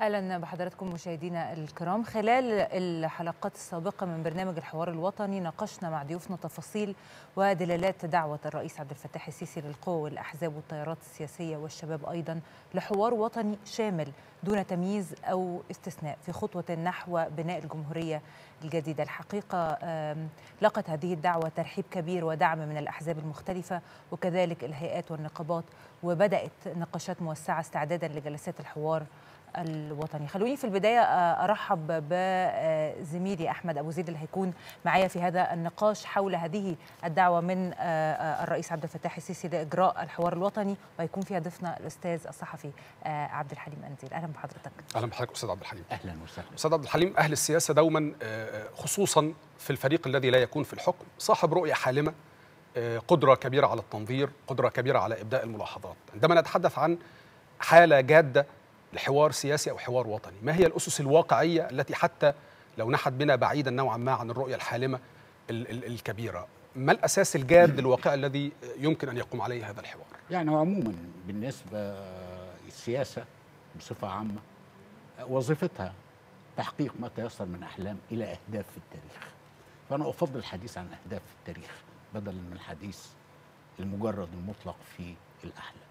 أهلا بحضراتكم مشاهدينا الكرام. خلال الحلقات السابقة من برنامج الحوار الوطني ناقشنا مع ضيوفنا تفاصيل ودلالات دعوة الرئيس عبد الفتاح السيسي للقوى والأحزاب والتيارات السياسية والشباب أيضا لحوار وطني شامل دون تمييز أو استثناء. في خطوة نحو بناء الجمهورية الجديدة الحقيقة لقت هذه الدعوة ترحيب كبير ودعم من الأحزاب المختلفة وكذلك الهيئات والنقابات وبدأت نقاشات موسعة استعدادا لجلسات الحوار الوطني. خلوني في البداية أرحب بزميلي أحمد أبو زيد اللي هيكون معايا في هذا النقاش حول هذه الدعوة من الرئيس عبد الفتاح السيسي لإجراء الحوار الوطني وهيكون فيها ضيفنا الأستاذ الصحفي عبد الحليم أنزيل أهلا بحضرتك. أهلا بحضرتك أستاذ عبد الحليم. أهلا وسهلا. أستاذ عبد الحليم أهل السياسة دوما خصوصا في الفريق الذي لا يكون في الحكم صاحب رؤية حالمة قدرة كبيرة على التنظير قدرة كبيرة على إبداء الملاحظات. عندما نتحدث عن حالة جادة لحوار سياسي أو حوار وطني، ما هي الأسس الواقعية التي حتى لو نحت بنا بعيدا نوعا ما عن الرؤية الحالمة ال ال الكبيرة، ما الأساس الجاد الواقعي الذي يمكن أن يقوم عليه هذا الحوار؟ يعني عموما بالنسبة السياسة بصفة عامة وظيفتها تحقيق ما تيسر من أحلام إلى أهداف في التاريخ. فأنا أفضل الحديث عن أهداف في التاريخ بدلا من الحديث المجرد المطلق في الأحلام.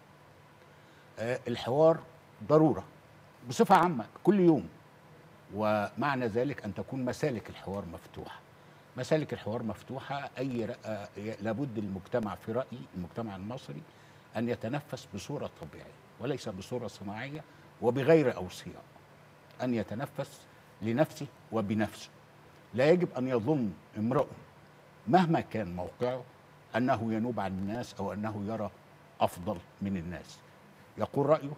الحوار ضرورة بصفة عامة كل يوم. ومعنى ذلك أن تكون مسالك الحوار مفتوحة. مسالك الحوار مفتوحة أي رأى لابد المجتمع في رأيي المجتمع المصري أن يتنفس بصورة طبيعية وليس بصورة صناعية وبغير أوصياء. أن يتنفس لنفسه وبنفسه. لا يجب أن يظن امرؤ مهما كان موقعه أنه ينوب عن الناس أو أنه يرى أفضل من الناس. يقول رأيه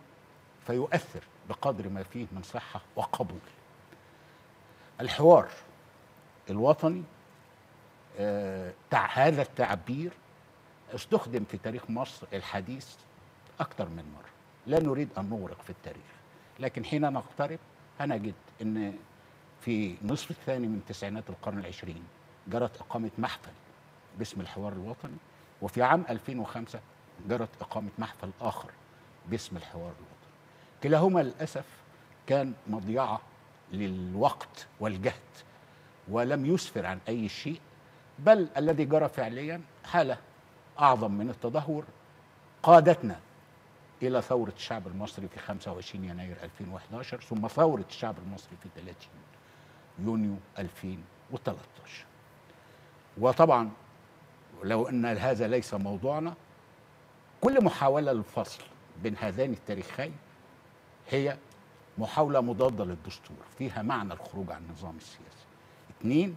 فيؤثر. بقدر ما فيه من صحة وقبول. الحوار الوطني آه تع هذا التعبير استخدم في تاريخ مصر الحديث أكثر من مرة. لا نريد أن نغرق في التاريخ لكن حين نقترب هنجد أن في نصف الثاني من تسعينات القرن العشرين جرت إقامة محفل باسم الحوار الوطني وفي عام 2005 جرت إقامة محفل آخر باسم الحوار الوطني. كلاهما للأسف كان مضيعة للوقت والجهد ولم يسفر عن أي شيء بل الذي جرى فعليا حالة أعظم من التدهور قادتنا إلى ثورة الشعب المصري في 25 يناير 2011 ثم ثورة الشعب المصري في 30 يونيو 2013 وطبعا لو أن هذا ليس موضوعنا كل محاولة للفصل بين هذين التاريخين هي محاولة مضادة للدستور فيها معنى الخروج عن النظام السياسي. اثنين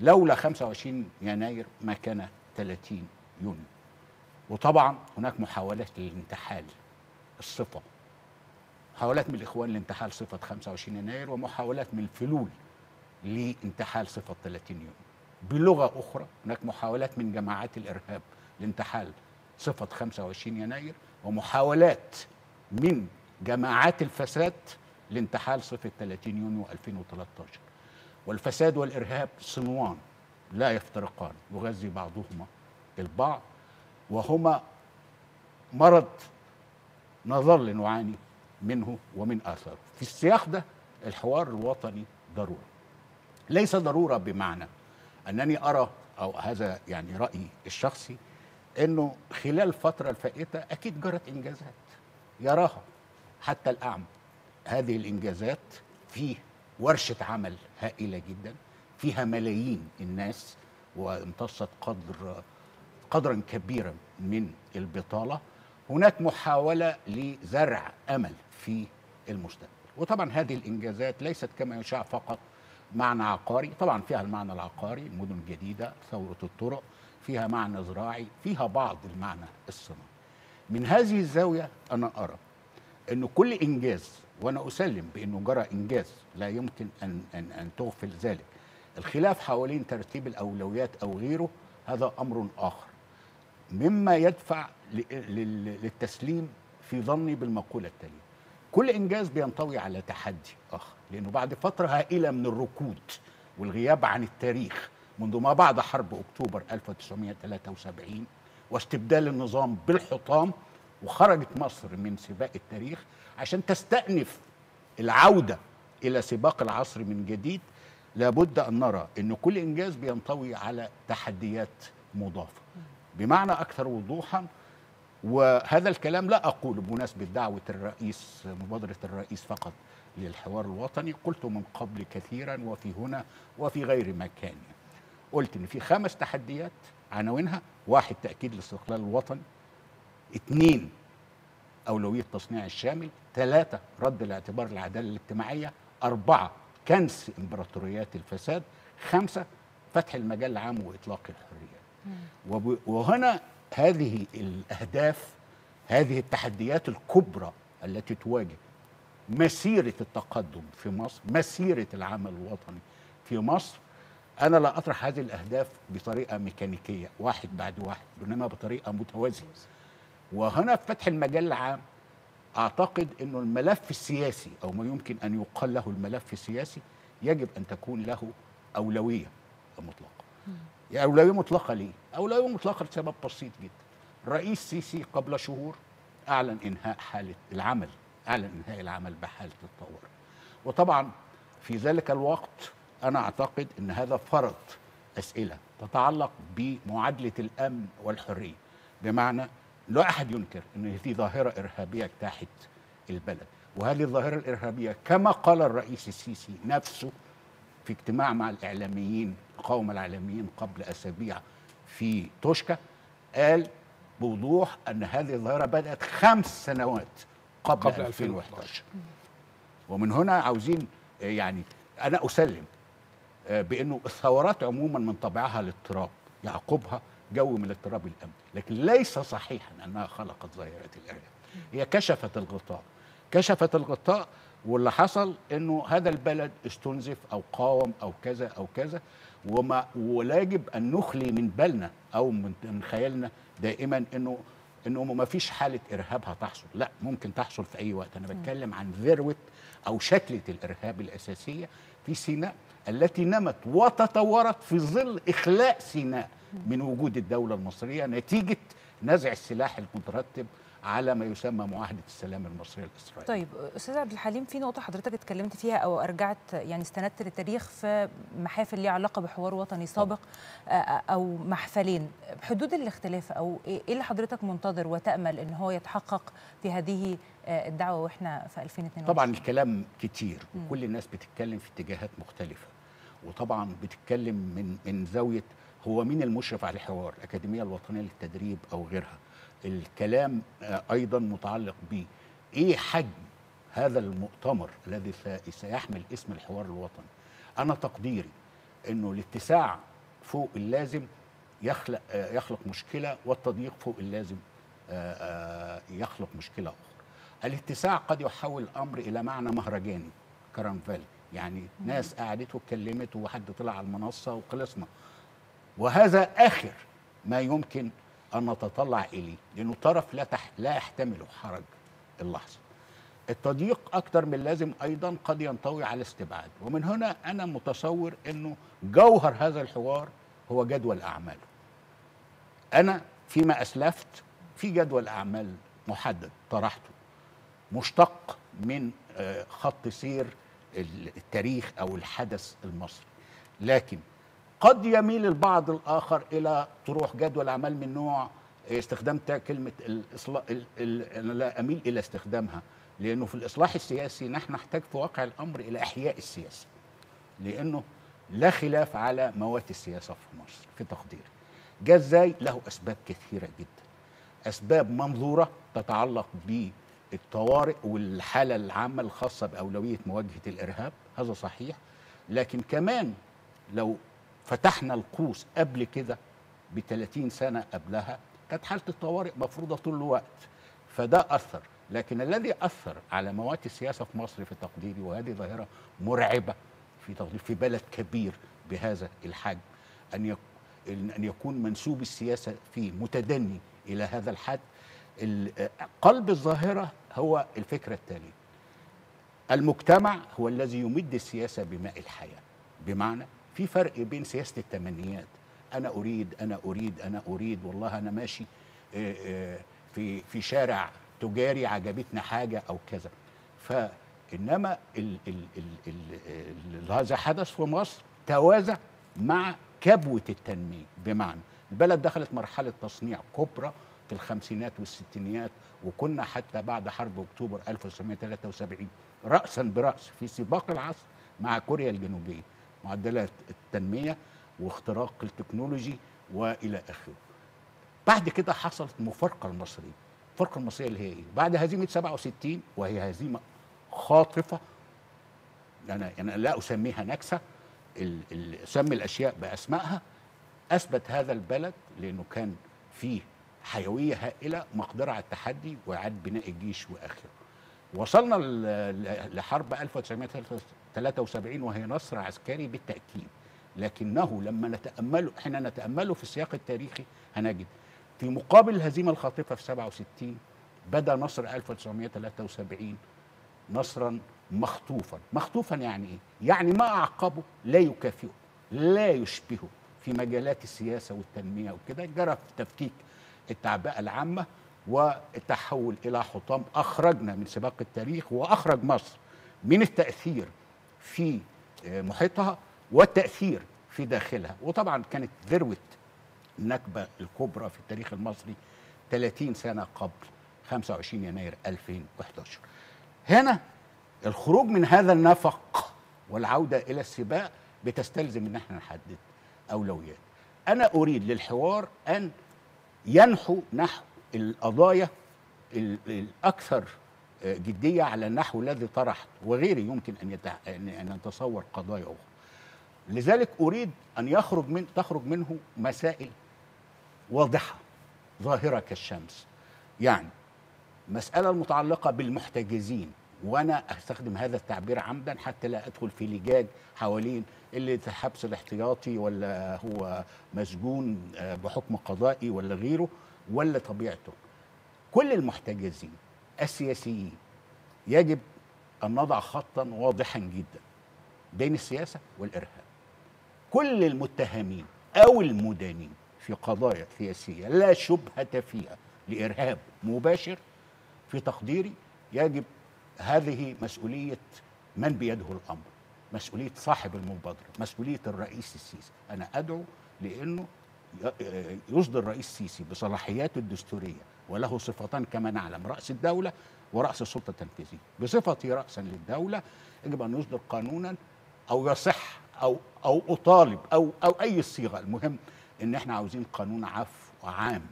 لولا 25 يناير ما كان 30 يونيو. وطبعا هناك محاولات للانتحال الصفة. محاولات من الإخوان لانتحال صفة 25 يناير ومحاولات من الفلول لانتحال صفة 30 يونيو. بلغة أخرى هناك محاولات من جماعات الإرهاب لانتحال صفة 25 يناير ومحاولات من جماعات الفساد لانتحال صفة 30 يونيو 2013 والفساد والإرهاب صنوان لا يفترقان يغذي بعضهما البعض وهما مرض نظل نعاني منه ومن آثاره. في السياق ده الحوار الوطني ضرورة ليس ضرورة بمعنى أنني أرى أو هذا يعني رأيي الشخصي أنه خلال الفترة الفائتة أكيد جرت إنجازات يراها. حتى الأعمى هذه الإنجازات فيه ورشة عمل هائلة جدا فيها ملايين الناس وامتصت قدر قدرا كبيرا من البطالة. هناك محاولة لزرع أمل في المستقبل. وطبعا هذه الإنجازات ليست كما يشاع فقط معنى عقاري. طبعا فيها المعنى العقاري المدن الجديدة ثورة الطرق فيها معنى زراعي فيها بعض المعنى الصناعي. من هذه الزاوية أنا أرى أن كل إنجاز وأنا أسلم بأنه جرى إنجاز لا يمكن أن, أن, أن تغفل ذلك. الخلاف حوالين ترتيب الأولويات أو غيره هذا أمر آخر. مما يدفع للتسليم في ظني بالمقولة التالية. كل إنجاز بينطوي على تحدي آخر لأنه بعد فترة هائلة من الركود والغياب عن التاريخ منذ ما بعد حرب أكتوبر 1973 واستبدال النظام بالحطام وخرجت مصر من سباق التاريخ عشان تستأنف العودة إلى سباق العصر من جديد. لابد أن نرى إن كل إنجاز بينطوي على تحديات مضافة. بمعنى أكثر وضوحا وهذا الكلام لا اقوله بمناسبة دعوة الرئيس مبادرة الرئيس فقط للحوار الوطني. قلت من قبل كثيرا وفي هنا وفي غير مكان. قلت إن في خمس تحديات عناوينها واحد تأكيد الاستقلال الوطني اثنين أولوية التصنيع الشامل ثلاثة رد الاعتبار للعدالة الاجتماعية أربعة كنس إمبراطوريات الفساد خمسة فتح المجال العام وإطلاق الحريات. وهنا هذه الأهداف هذه التحديات الكبرى التي تواجه مسيرة التقدم في مصر مسيرة العمل الوطني في مصر. أنا لا أطرح هذه الأهداف بطريقة ميكانيكية واحد بعد واحد وإنما بطريقة متوازية. وهنا في فتح المجال العام أعتقد إنه الملف السياسي أو ما يمكن أن يقال له الملف السياسي يجب أن تكون له أولوية مطلقة. يعني أولوية مطلقة ليه؟ أولوية مطلقة لسبب بسيط جدا. الرئيس سيسي قبل شهور أعلن إنهاء حالة العمل، أعلن إنهاء العمل بحالة الطوارئ. وطبعا في ذلك الوقت أنا أعتقد إن هذا فرض أسئلة تتعلق بمعادلة الأمن والحرية بمعنى لا أحد ينكر إن في ظاهرة إرهابية اجتاحت البلد وهذه الظاهرة الإرهابية كما قال الرئيس السيسي نفسه في اجتماع مع الإعلاميين قوم الإعلاميين قبل أسابيع في توشكا قال بوضوح أن هذه الظاهرة بدأت خمس سنوات قبل, قبل قبل 2011. 2011 ومن هنا عاوزين يعني أنا أسلم آه، بأنه الثورات عموما من طبعها الاضطراب يعقبها جو من الاضطراب الامني لكن ليس صحيحا أنها خلقت ظاهرة الارهاب هي كشفت الغطاء. كشفت الغطاء واللي حصل إنه هذا البلد استنزف أو قاوم أو كذا أو كذا. وما ولا يجب أن نخلي من بالنا أو من خيالنا دائما إنه إنه ما فيش حالة ارهاب هتحصل لا ممكن تحصل في أي وقت. أنا بتكلم عن ذروة أو شكلة الإرهاب الأساسية في سيناء. التي نمت وتطورت في ظل إخلاء سيناء من وجود الدولة المصرية نتيجة نزع السلاح المترتب على ما يسمى معاهدة السلام المصرية الاسرائيليه طيب أستاذ عبد الحليم في نقطة حضرتك اتكلمت فيها أو أرجعت يعني استندت للتاريخ في محافل ليها علاقة بحوار وطني سابق أو محفلين. حدود الاختلاف إيه إيه اللي حضرتك منتظر وتأمل إن هو يتحقق في هذه آه، الدعوة وإحنا في 2022 طبعا الكلام كتير وكل الناس بتتكلم في اتجاهات مختلفة. وطبعا بتتكلم من من زاوية هو مين المشرف على الحوار؟ الأكاديمية الوطنية للتدريب أو غيرها. الكلام آه، أيضا متعلق ب إيه حجم هذا المؤتمر الذي سي- سيحمل اسم الحوار الوطني؟ أنا تقديري أنه الاتساع فوق اللازم يخلق آه، يخلق مشكلة والتضييق فوق اللازم آه، يخلق مشكلة أخرى. الاتساع قد يحول الأمر إلى معنى مهرجاني كرنفال يعني ناس قعدت واتكلمت وحد طلع على المنصة وخلصنا. وهذا آخر ما يمكن أن نتطلع إليه لأنه طرف لا تح لا يحتمل حرج اللحظة. التضييق أكثر من اللازم أيضا قد ينطوي على استبعاد ومن هنا أنا متصور إنه جوهر هذا الحوار هو جدول أعماله. أنا فيما أسلفت في جدول أعمال محدد طرحته مشتق من آه، خط سير التاريخ أو الحدث المصري. لكن قد يميل البعض الآخر إلى طروح جدول اعمال من نوع استخدام كلمة الاصلاح ال- ال- أنا لا أميل إلى استخدامها لأنه في الإصلاح السياسي نحن نحتاج في واقع الأمر إلى إحياء السياسة لأنه لا خلاف على موات السياسة في مصر. في تقديري جاء إزاي له أسباب كثيرة جدا. أسباب منظورة تتعلق بالطوارئ والحالة العامة الخاصة بأولوية مواجهة الإرهاب هذا صحيح. لكن كمان لو فتحنا القوس قبل كده ب 30 سنة قبلها كانت حالة الطوارئ مفروضة طول الوقت. فده أثر. لكن الذي أثر على موات السياسة في مصر في تقديري وهذه ظاهرة مرعبة في تقدير في بلد كبير بهذا الحجم يك أن يكون منسوب السياسة فيه متدني إلى هذا الحد ال- قلب الظاهرة هو الفكرة التاليه المجتمع هو الذي يمد السياسة بماء الحياة. بمعنى في فرق بين سياسة التمنيات. أنا أريد أنا أريد أنا أريد والله أنا ماشي آه، آه، في في شارع تجاري عجبتني حاجة أو كذا. انما ال ال ال هذا حدث في مصر توازى مع كبوة التنمية. بمعنى البلد دخلت مرحلة تصنيع كبرى في الخمسينات والستينيات وكنا حتى بعد حرب أكتوبر 1973 راسا برأس في سباق العصر مع كوريا الجنوبية معدلات التنمية واختراق التكنولوجي وإلى آخره. بعد كده حصلت مفارقة المصرية الفرقه المصرية اللي هي إيه؟ بعد هزيمة 67 وهي هزيمة خاطفة أنا أنا لا أسميها نكسة أسمي الأشياء بأسمائها أثبت هذا البلد لأنه كان فيه حيوية هائلة مقدرة على التحدي وإعادة بناء الجيش وآخره. وصلنا لحرب 1973 وهي نصر عسكري بالتأكيد. لكنه لما نتأمله حين نتأمله في السياق التاريخي هنجد في مقابل الهزيمة الخاطفة في 67 بدا نصر 1973 نصرا مخطوفا. مخطوفا يعني إيه؟ يعني ما أعقبه لا يكافئه لا يشبهه في مجالات السياسة والتنمية وكده. جرى في تفكيك التعبئة العامة والتحول إلى حطام أخرجنا من سباق التاريخ وأخرج مصر من التأثير في محيطها والتأثير في داخلها. وطبعا كانت ذروة النكبة الكبرى في التاريخ المصري 30 سنة قبل 25 يناير 2011 هنا الخروج من هذا النفق والعودة إلى السباق بتستلزم إن إحنا نحدد أولويات. أنا أريد للحوار أن ينحو نحو القضايا ال- الأكثر آه، جدية على النحو الذي طرحت وغيري يمكن يتع... ان أن يتصور قضايا أخرى. لذلك أريد أن يخرج من تخرج منه مسائل واضحة ظاهرة كالشمس. يعني مسألة المتعلقة بالمحتجزين. وأنا استخدم هذا التعبير عمدا حتى لا ادخل في لجاج حوالين اللي حبس الاحتياطي ولا هو مسجون آه، بحكم قضائي ولا غيره ولا طبيعته. كل المحتجزين السياسيين يجب أن نضع خطا واضحا جدا بين السياسة والإرهاب. كل المتهمين أو المدانين في قضايا سياسية لا شبهة فيها لإرهاب مباشر في تقديري يجب هذه مسؤولية من بيده الأمر مسؤولية صاحب المبادرة مسؤولية الرئيس السيسي. أنا أدعو لأنه ي- يصدر الرئيس السيسي بصلاحياته الدستورية وله صفتان كما نعلم رأس الدولة ورأس السلطة التنفيذية. بصفتي راسا للدولة يجب أن يصدر قانونا أو يصح أو أو أطالب أو أو أي صيغة. المهم إن إحنا عاوزين قانون عفو عام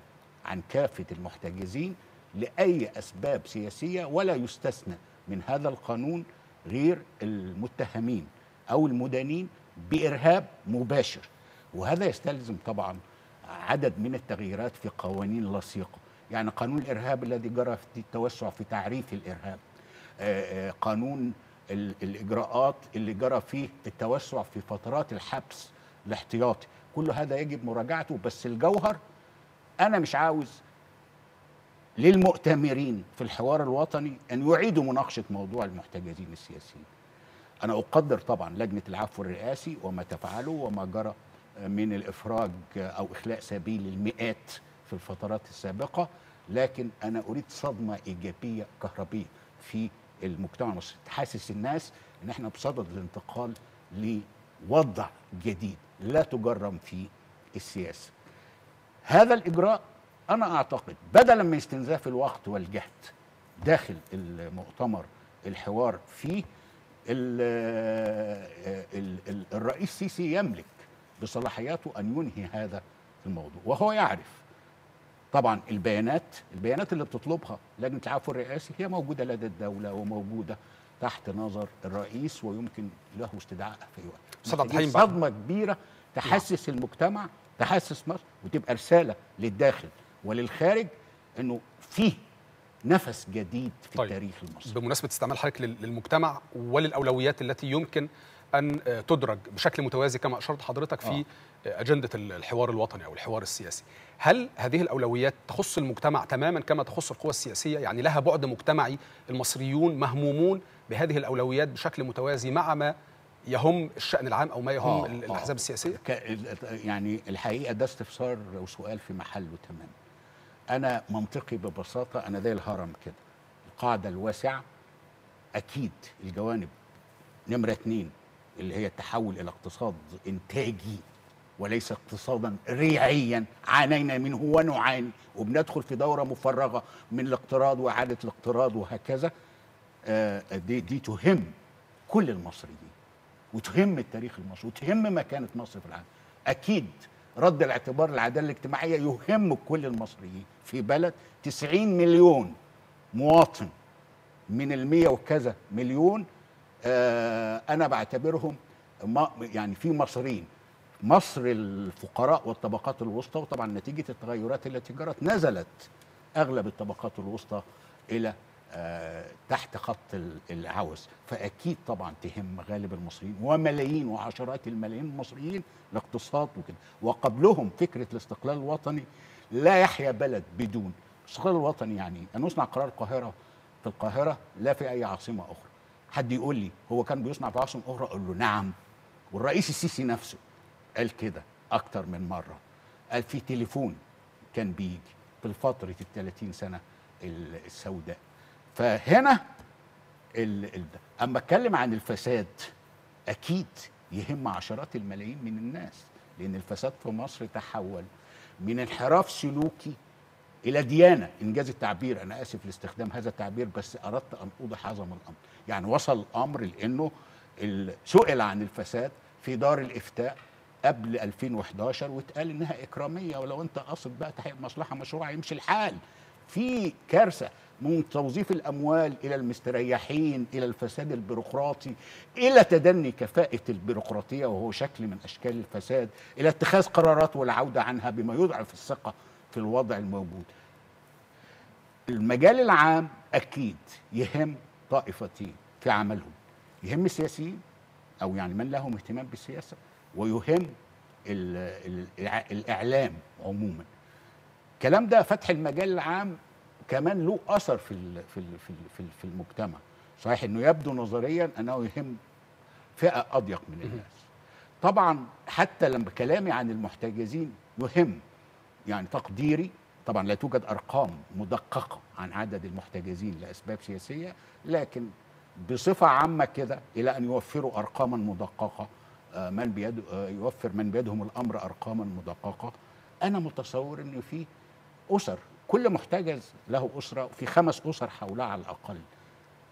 عن كافة المحتجزين لأي أسباب سياسية ولا يستثنى من هذا القانون غير المتهمين أو المدانين بإرهاب مباشر. وهذا يستلزم طبعا عدد من التغييرات في قوانين لصيقه يعني قانون الإرهاب الذي جرى في التوسع في تعريف الإرهاب. آه، آه، قانون ال- الإجراءات اللي جرى فيه التوسع في فترات الحبس الاحتياطي. كل هذا يجب مراجعته بس الجوهر أنا مش عاوز للمؤتمرين في الحوار الوطني أن يعيدوا مناقشة موضوع المحتجزين السياسيين. أنا أقدر طبعا لجنة العفو الرئاسي وما تفعله وما جرى من الإفراج أو إخلاء سبيل المئات في الفترات السابقة لكن أنا أريد صدمة إيجابية كهربية في المجتمع المصري. تحسس الناس إن إحنا بصدد الانتقال لوضع جديد لا تجرم فيه السياسة. هذا الإجراء أنا أعتقد بدلا من استنزاف الوقت والجهد داخل المؤتمر الحوار فيه ال الرئيس السيسي يملك بصلاحياته أن ينهي هذا الموضوع وهو يعرف. طبعا البيانات البيانات اللي بتطلبها لجنة العفو الرئاسي هي موجودة لدى الدولة وموجودة تحت نظر الرئيس ويمكن له استدعائها في أي وقت. صدمة كبيرة تحسس المجتمع تحسس مصر وتبقى رسالة للداخل. وللخارج إنه فيه نفس جديد في طيب. التاريخ المصري بمناسبة استعمال حضرتك لل- للمجتمع وللأولويات التي يمكن أن آه، تدرج بشكل متوازي كما أشرت حضرتك في آه، أجندة ال- الحوار الوطني أو الحوار السياسي. هل هذه الأولويات تخص المجتمع تماما كما تخص القوى السياسية؟ يعني لها بعد مجتمعي المصريون مهمومون بهذه الأولويات بشكل متوازي مع ما يهم الشأن العام أو ما يهم آه، آه. الأحزاب السياسية؟ ك- يعني الحقيقة ده استفسار وسؤال في محله تماما أنا منطقي ببساطة أنا زي الهرم كده. القاعدة الواسعة أكيد الجوانب نمرة اتنين اللي هي التحول إلى اقتصاد إنتاجي وليس اقتصادا ريعيا عانينا منه ونعاني وبندخل في دورة مفرغة من الاقتراض وإعادة الاقتراض وهكذا. آه، دي دي تهم كل المصريين وتهم التاريخ المصري وتهم مكانة مصر في العالم. أكيد رد الاعتبار للعداله الاجتماعية يهم كل المصريين في بلد. 90 مليون مواطن من المية وكذا مليون آه أنا بعتبرهم يعني في مصريين. مصر الفقراء والطبقات الوسطى وطبعا نتيجة التغيرات التي جرت نزلت أغلب الطبقات الوسطى إلى تحت خط ال- العوز فأكيد طبعا تهم غالب المصريين وملايين وعشرات الملايين المصريين الاقتصاد وكده. وقبلهم فكرة الاستقلال الوطني لا يحيا بلد بدون. الاستقلال الوطني يعني أن نصنع قرار القاهرة في القاهرة لا في أي عاصمة أخرى. حد يقول لي هو كان بيصنع في عاصمة أخرى؟ أقول له نعم. والرئيس السيسي نفسه قال كده أكتر من مرة. قال في تليفون كان بيجي في فترة ال 30 سنة ال- السوداء. فهنا ال... ال... أما أتكلم عن الفساد أكيد يهم عشرات الملايين من الناس لأن الفساد في مصر تحول من انحراف سلوكي إلى ديانة. إنجاز التعبير أنا آسف لاستخدام هذا التعبير بس أردت أن أوضح عظم الأمر. يعني وصل الأمر لأنه سئل عن الفساد في دار الإفتاء قبل 2011 واتقال إنها إكرامية ولو أنت قاصد بقى تحقيق مصلحة مشروعة يمشي الحال. في كارثة. من توظيف الأموال إلى المستريحين إلى الفساد البيروقراطي إلى تدني كفاءة البيروقراطية وهو شكل من أشكال الفساد إلى اتخاذ قرارات والعوده عنها بما يضعف الثقة في الوضع الموجود. المجال العام أكيد يهم طائفتين في عملهم يهم السياسيين أو يعني من لهم اهتمام بالسياسة ويهم الإعلام عموما. الكلام ده فتح المجال العام كمان له أثر في في في في المجتمع. صحيح إنه يبدو نظريا أنه يهم فئة أضيق من الناس. طبعا حتى لما كلامي عن المحتجزين يهم يعني تقديري. طبعا لا توجد أرقام مدققة عن عدد المحتجزين لأسباب سياسية لكن بصفة عامة كده إلى أن يوفروا ارقاما مدققة آه، من بيد آه، يوفر من بيدهم الأمر ارقاما مدققة أنا متصور ان في أسر كل محتجز له أسرة في خمس أسر حولها على الأقل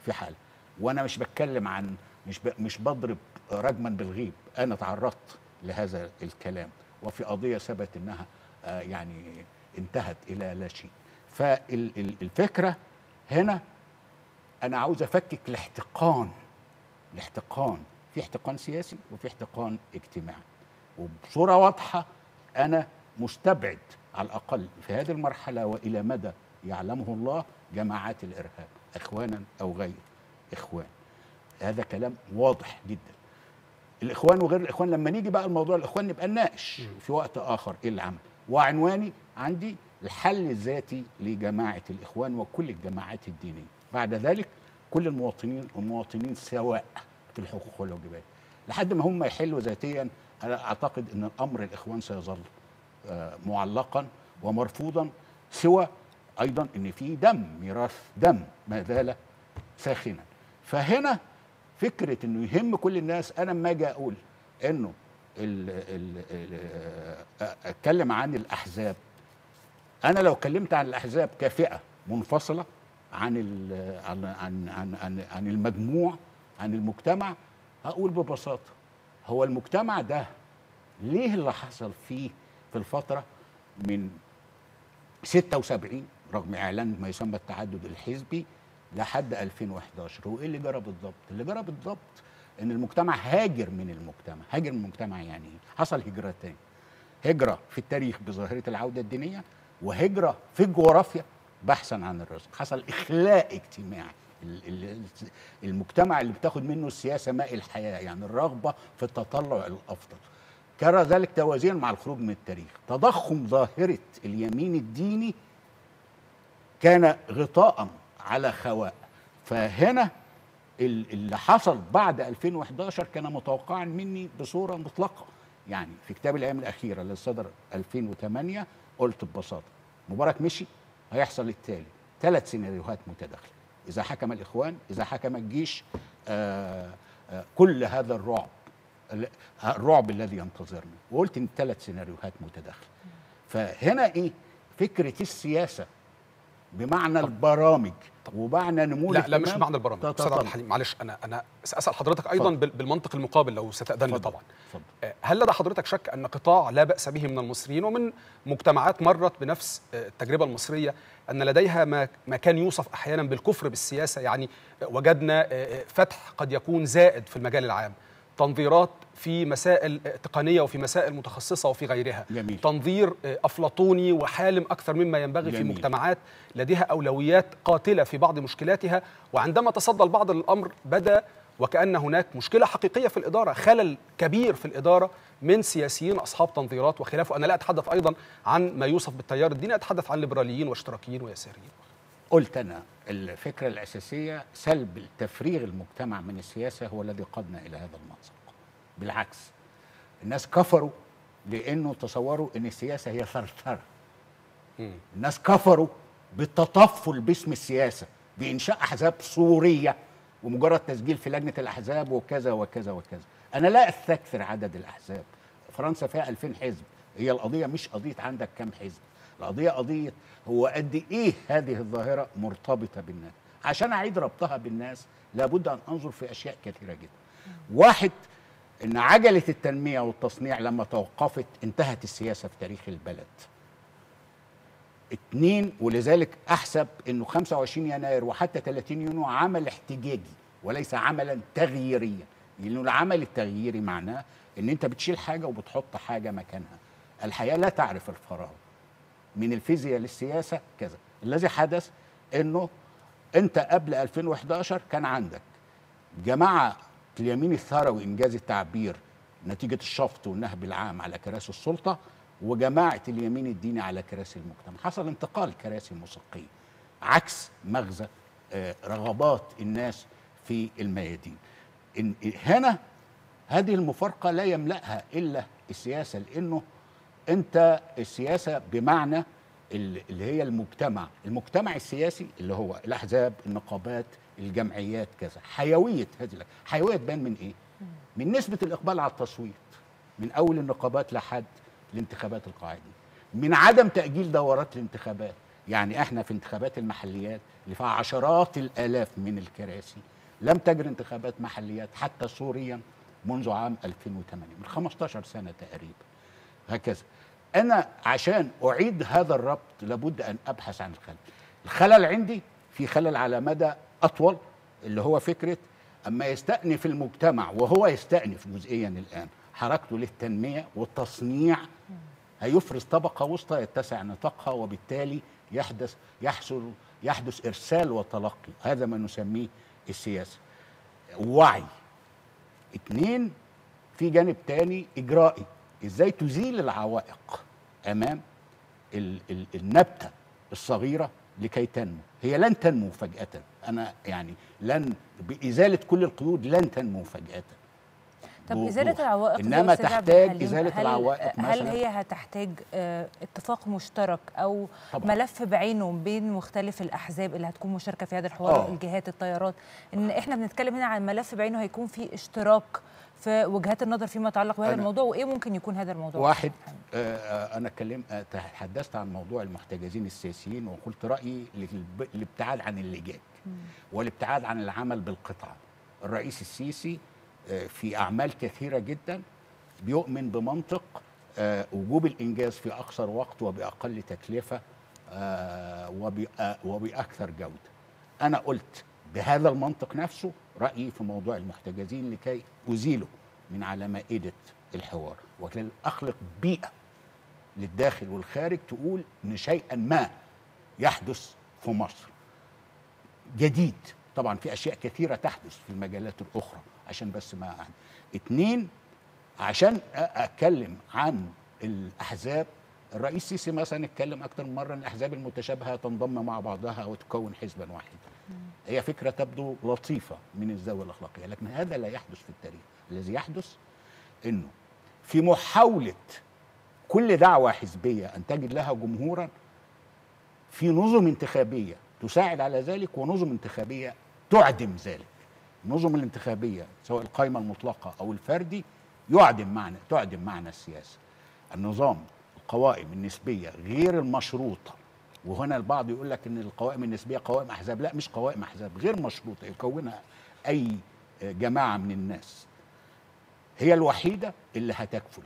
في حال وأنا مش بتكلم عن مش ب... مش بضرب رجما بالغيب. أنا تعرضت لهذا الكلام. وفي قضية ثبت إنها آه، يعني انتهت إلى لا شيء. فالفكرة هنا أنا عاوز أفكك الاحتقان الاحتقان في احتقان سياسي وفي احتقان اجتماعي. وبصورة واضحة أنا مستبعد على الأقل في هذه المرحلة وإلى مدى يعلمه الله جماعات الإرهاب إخوانا أو غير إخوان. هذا كلام واضح جدا. الإخوان وغير الإخوان لما نيجي بقى الموضوع الإخوان نبقى نناقش في وقت آخر إيه العمل وعنواني عندي الحل الذاتي لجماعة الإخوان وكل الجماعات الدينية. بعد ذلك كل المواطنين والمواطنين سواء في الحقوق والواجبات. لحد ما هم يحلوا ذاتيا أنا أعتقد إن الأمر الإخوان سيظل معلقا ومرفوضا سوى أيضا إن في دم ميراث دم ما زال ساخنا. فهنا فكرة إنه يهم كل الناس أنا لما أجي أقول إنه ال ال ال أتكلم عن الأحزاب أنا لو اتكلمت عن الأحزاب كفئة منفصلة عن عن عن عن, عن, عن المجموع عن المجتمع هقول ببساطة هو المجتمع ده ليه اللي حصل فيه في الفترة من 76 رغم إعلان ما يسمى التعدد الحزبي لحد 2011 هو إيه اللي جرى بالضبط؟ اللي جرى بالضبط إن المجتمع هاجر من المجتمع. هاجر من المجتمع يعني إيه حصل هجرتين هجرة في التاريخ بظاهرة العودة الدينية وهجرة في الجغرافيا بحثا عن الرزق. حصل إخلاء اجتماعي. ال- ال- المجتمع اللي بتاخد منه السياسة ماء الحياة يعني الرغبة في التطلع الأفضل. كان ذلك توازيا مع الخروج من التاريخ. تضخم ظاهرة اليمين الديني كان غطاء على خواء. فهنا ال- اللي حصل بعد 2011 كان متوقعا مني بصورة مطلقة. يعني في كتاب الأيام الأخيرة اللي صدر 2008 قلت ببساطة مبارك مشي هيحصل التالي. ثلاث سيناريوهات متداخلة. إذا حكم الإخوان إذا حكم الجيش آه آه كل هذا الرعب. ال- الرعب الذي ينتظرنا وقلت إن ثلاث سيناريوهات متداخلة فهنا إيه فكرة السياسة بمعنى البرامج ومعنى نمو لا لا مش معنى البرامج أستاذ عبد. الحليم معلش أنا أنا ساسال حضرتك أيضا. بال- بالمنطق المقابل لو ستأذن لي. طبعا اتفضل. آه، هل لدى حضرتك شك أن قطاع لا بأس به من المصريين ومن مجتمعات مرت بنفس آه، التجربة المصرية أن لديها ما ما كان يوصف أحيانا بالكفر بالسياسة يعني وجدنا آه، فتح قد يكون زائد في المجال العام تنظيرات في مسائل تقنية وفي مسائل متخصصة وفي غيرها جميل. تنظير آه، أفلاطوني وحالم أكثر مما ينبغي في جميل. مجتمعات لديها أولويات قاتلة في بعض مشكلاتها وعندما تصدى البعض للأمر بدا وكأن هناك مشكلة حقيقية في الإدارة خلل كبير في الإدارة من سياسيين أصحاب تنظيرات وخلافه أنا لا أتحدث أيضا عن ما يوصف بالتيار الديني أتحدث عن ليبراليين واشتراكيين ويساريين قلت أنا الفكرة الأساسية سلب تفريغ المجتمع من السياسة هو الذي قادنا إلى هذا المأزق بالعكس الناس كفروا لأنه تصوروا إن السياسة هي ثرثرة. مم. الناس كفروا بالتطفل باسم السياسة بإنشاء أحزاب صوريه ومجرد تسجيل في لجنة الأحزاب وكذا وكذا وكذا. أنا لا أستكثر عدد الأحزاب. فرنسا فيها 2000 حزب. هي القضية مش قضية عندك كم حزب. القضية قضية. هو قد إيه هذه الظاهرة مرتبطة بالناس؟ عشان أعيد ربطها بالناس لابد أن أنظر في أشياء كثيرة جدا. واحد إن عجلة التنمية والتصنيع لما توقفت انتهت السياسة في تاريخ البلد. اتنين ولذلك أحسب إنه 25 يناير وحتى 30 يونيو عمل احتجاجي وليس عملا تغييريا. لأنه العمل التغييري معناه إن أنت بتشيل حاجة وبتحط حاجة مكانها. الحياة لا تعرف الفراغ. من الفيزياء للسياسة كذا. الذي حدث إنه أنت قبل 2011 كان عندك جماعة اليمين الثروي إنجاز التعبير نتيجة الشفط والنهب العام على كراسي السلطة وجماعة اليمين الديني على كراسي المجتمع. حصل انتقال كراسي موسيقيه عكس مغزى آه، رغبات الناس في الميادين. إن هنا هذه المفارقة لا يملأها إلا السياسة لأنه انت السياسة بمعنى ال- اللي هي المجتمع. المجتمع السياسي اللي هو الأحزاب النقابات الجمعيات كذا. حيوية هذه حيوية تبان من إيه؟ من نسبة الإقبال على التصويت. من أول النقابات لحد الانتخابات القاعديه من عدم تأجيل دورات الانتخابات. يعني إحنا في انتخابات المحليات اللي فيها عشرات الآلاف من الكراسي لم تجري انتخابات محليات حتى سوريا منذ عام 2008 من 15 سنة تقريبا. هكذا. أنا عشان أعيد هذا الربط لابد أن أبحث عن الخلل. الخلل عندي في خلل على مدى أطول اللي هو فكرة أما يستأنف المجتمع وهو يستأنف جزئيا الآن حركته للتنمية والتصنيع هيفرز طبقة وسطى يتسع نطاقها وبالتالي يحدث يحصل يحدث إرسال وتلقي. هذا ما نسميه السياسة. وعي. اتنين في جانب تاني إجرائي. إزاي تزيل العوائق امام ال ال النبتة الصغيرة لكي تنمو. هي لن تنمو فجأة. أنا يعني لن بإزالة كل القيود لن تنمو فجأة. طب. إزالة العوائق إنما تحتاج إزالة هل العوائق هل مثلا هي هتحتاج آه، اتفاق مشترك أو طبعاً. ملف بعينه بين مختلف الأحزاب اللي هتكون مشاركة في هذا الحوار آه. الجهات التيارات إن إحنا بنتكلم هنا عن ملف بعينه هيكون فيه اشتراك في وجهات النظر فيما يتعلق بهذا الموضوع وإيه ممكن يكون هذا الموضوع واحد آه، آه، أنا اتكلم آه، تحدثت عن موضوع المحتجزين السياسيين وقلت رأيي الابتعاد عن اللجان والابتعاد عن العمل بالقطعه الرئيس السيسي في أعمال كثيرة جدا بيؤمن بمنطق آه، وجوب الإنجاز في أقصر وقت وبأقل تكلفة آه، وبأكثر جودة. أنا قلت بهذا المنطق نفسه رأيي في موضوع المحتجزين لكي أزيله من على مائده الحوار. وكي أخلق بيئة للداخل والخارج تقول إن شيئا ما يحدث في مصر. جديد. طبعا في أشياء كثيرة تحدث في المجالات الأخرى. عشان بس ما أعلم. اتنين عشان أتكلم عن الأحزاب الرئيس السيسي مثلا اتكلم أكثر من مرة إن الأحزاب المتشابهة تنضم مع بعضها وتكون حزبا واحدا. هي فكرة تبدو لطيفة من الزاويه الأخلاقية لكن هذا لا يحدث في التاريخ. الذي يحدث إنه في محاولة كل دعوة حزبية أن تجد لها جمهورا في نظم انتخابية تساعد على ذلك ونظم انتخابية تعدم ذلك. النظم الانتخابية سواء القائمة المطلقة أو الفردي يعدم معنى تعدم معنى السياسة. النظام القوائم النسبية غير المشروطة وهنا البعض يقول لك إن القوائم النسبية قوائم أحزاب. لا مش قوائم أحزاب غير مشروطة يكونها أي جماعة من الناس. هي الوحيدة اللي هتكفل.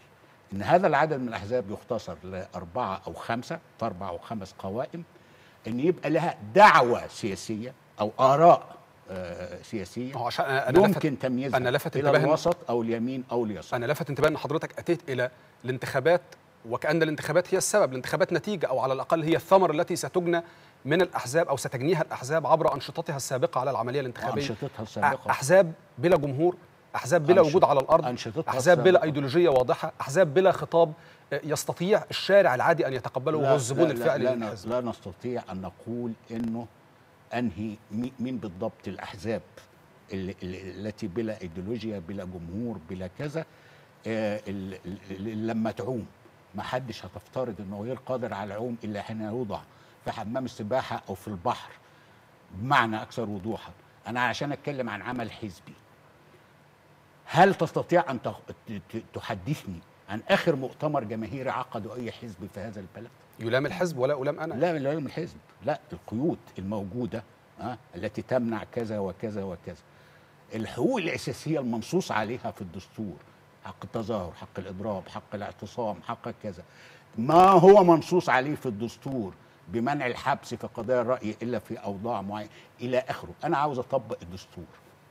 إن هذا العدد من الأحزاب يختصر لأربعة أو خمسة في أربع أو خمس قوائم إن يبقى لها دعوة سياسية أو آراء آه، سياسية. هو عشان أنا أنا لفت تمييزها أنا لفت إلى الوسط أو اليمين أو اليسار. أنا لفت انتباهي إن حضرتك أتيت إلى الانتخابات وكأن الانتخابات هي السبب الانتخابات نتيجة أو على الأقل هي الثمره التي ستجنى من الأحزاب أو ستجنيها الأحزاب عبر أنشطتها السابقة على العملية الانتخابية. وأنشطتها السابقة. أحزاب بلا جمهور أحزاب بلا وجود على الأرض أنشطتها أحزاب بلا السابقة. إيديولوجية واضحة أحزاب بلا خطاب آه، يستطيع الشارع العادي أن يتقبله وهو الزبون الفعلي لا, للحزب. لا نستطيع أن نقول إنه أنهي مي- مين بالضبط الأحزاب التي بلا إيديولوجيا بلا جمهور بلا كذا آه، لما تعوم. ما حدش هتفترض إنه غير قادر على العوم إلا حين يوضع في حمام السباحة أو في البحر بمعنى أكثر وضوحا. أنا عشان أتكلم عن عمل حزبي. هل تستطيع أن تحدثني عن آخر مؤتمر جماهيري عقده أي حزب في هذا البلد؟ يلام الحزب ولا ألام أنا. لا لا من الحزب. لا القيود الموجودة أه؟ التي تمنع كذا وكذا وكذا. الحقوق الأساسية المنصوص عليها في الدستور حق التظاهر حق الإضراب حق الاعتصام حق كذا. ما هو منصوص عليه في الدستور بمنع الحبس في قضايا الرأي إلا في أوضاع معينة إلى آخره. أنا عاوز أطبق الدستور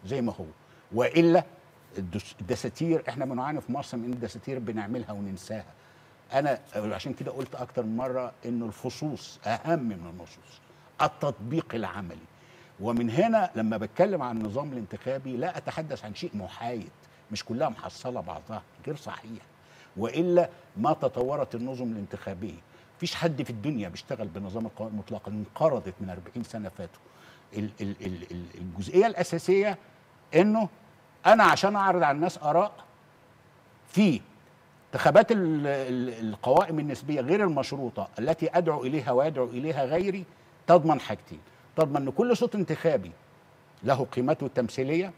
زي ما هو. الدس- الدساتير إحنا بنعاني في مصر من الدساتير بنعملها وننساها. أنا عشان كده قلت أكتر من مرة انه الفصوص أهم من النصوص التطبيق العملي. ومن هنا لما بتكلم عن النظام الانتخابي لا أتحدث عن شيء محايد مش كلها محصلة بعضها غير صحيح. وإلا ما تطورت النظم الانتخابية. مفيش حد في الدنيا بيشتغل بنظام القوائم المطلقه انقرضت من 40 سنة فاتوا. ال- ال- ال- ال- الجزئية الأساسية إنه أنا عشان أعرض على الناس آراء في انتخابات ال- ال- القوائم النسبية غير المشروطة التي أدعو إليها ويدعو إليها غيري تضمن حاجتين تضمن إن كل صوت انتخابي له قيمته التمثيلية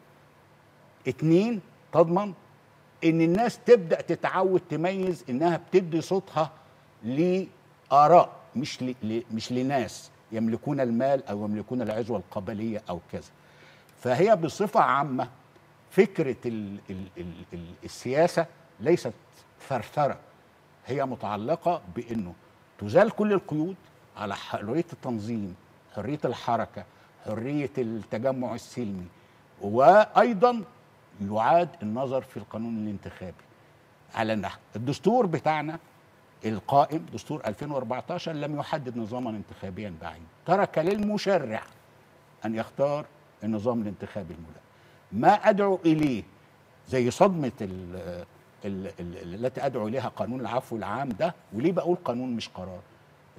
اتنين تضمن إن الناس تبدأ تتعود تميز إنها بتدي صوتها لآراء مش ل... مش لناس يملكون المال أو يملكون العزوة القبلية أو كذا فهي بصفة عامة فكرة. ال... ال... ال... السياسة ليست ثرثره هي متعلقة بإنه تزال كل القيود على حرية التنظيم حرية الحركة حرية التجمع السلمي وأيضا يعاد النظر في القانون الانتخابي. على النحو الدستور بتاعنا القائم دستور 2014 لم يحدد نظاما انتخابيا بعينه ترك للمشرع أن يختار النظام الانتخابي الملائم ما أدعو إليه زي ال التي ادعو إليها قانون العفو العام ده. وليه بقول قانون مش قرار؟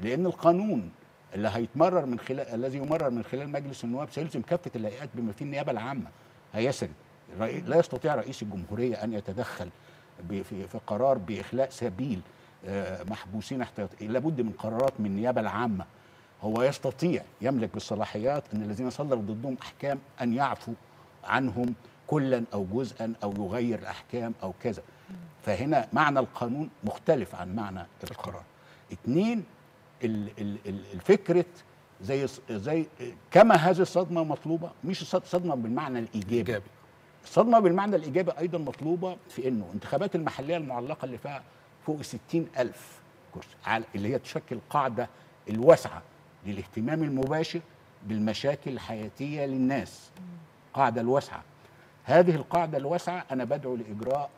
لأن القانون اللي هيتمرر من خلال الذي يمرر من خلال مجلس النواب سيلزم كافة الهيئات بما فيه النيابة العامة. هيسري لا يستطيع رئيس الجمهورية أن يتدخل في قرار بإخلاء سبيل آه، محبوسين احتياطي لابد من قرارات من النيابة العامة. هو يستطيع يملك بالصلاحيات أن الذين صدر ضدهم أحكام أن يعفو عنهم كلا أو جزءا أو يغير الأحكام أو كذا. فهنا معنى القانون مختلف عن معنى القرار. اثنين ال- ال- ال- الفكرة زي زي كما هذه الصدمة مطلوبة مش صد- صدمة بالمعنى الإيجابي. إيجابي. الصدمه بالمعنى الإيجابي أيضا مطلوبة في إنه انتخابات المحلية المعلقة اللي فيها فوق 60 ألف كرسي على- اللي هي تشكل قاعدة الواسعة للاهتمام المباشر بالمشاكل الحياتية للناس. قاعدة الواسعة. هذه القاعدة الواسعة أنا بدعو لإجراء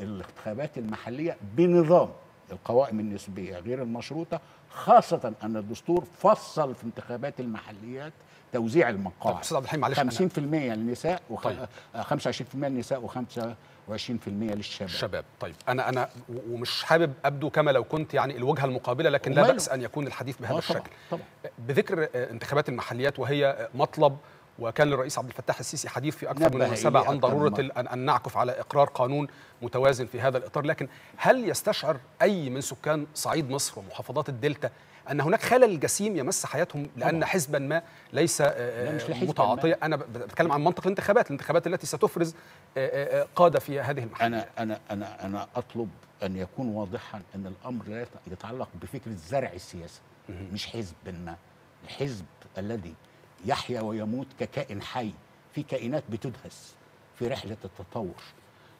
الانتخابات المحلية بنظام القوائم النسبية غير المشروطة خاصة أن الدستور فصل في انتخابات المحليات توزيع طب المقاعد أستاذ عبد الحليم معلش. 50% أنا للنساء وخ... طيب. آه، 25% للنساء و25% للشباب. الشباب. طيب أنا أنا ومش حابب أبدو كما لو كنت يعني الوجهة المقابلة لكن لا؟ بأس أن يكون الحديث بهذا آه، الشكل. طبعا طبعا. بذكر آه، انتخابات المحليات وهي مطلب وكان للرئيس عبد الفتاح السيسي حديث في أكثر من مناسبه عن ضرورة أن نعكف على إقرار قانون متوازن في هذا الإطار. لكن هل يستشعر أي من سكان صعيد مصر ومحافظات الدلتا أن هناك خلل جسيم يمس حياتهم لأن طبعاً. حزبا ما ليس آه، آه، متعاطيا أنا بتكلم عن منطق الانتخابات الانتخابات التي ستفرز آه، قاده في هذه المحليات أنا أنا أنا أنا أطلب أن يكون واضحا أن الأمر لا يت- يتعلق بفكره زرع السياسة مش حزب ما. الحزب الذي يحيا ويموت ككائن حي. في كائنات بتدهس في رحلة التطور.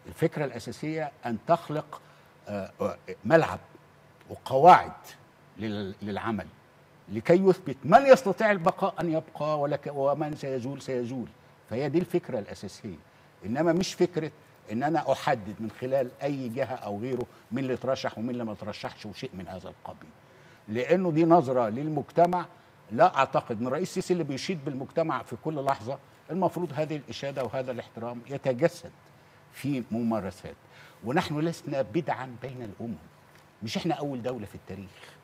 الفكرة الأساسية أن تخلق آه، ملعب وقواعد لل- للعمل. لكي يثبت من يستطيع البقاء أن يبقى ولك ومن سيزول سيزول. فهي دي الفكرة الأساسية. إنما مش فكرة إن أنا أحدد من خلال أي جهة أو غيره مين اللي ترشح ومين اللي ما ترشحش وشيء من هذا القبيل. لأنه دي نظرة للمجتمع لا أعتقد إن الرئيس السيسي اللي بيشيد بالمجتمع في كل لحظة المفروض هذه الإشادة وهذا الاحترام يتجسد في ممارسات. ونحن لسنا بدعا بين الأمم. مش إحنا أول دولة في التاريخ.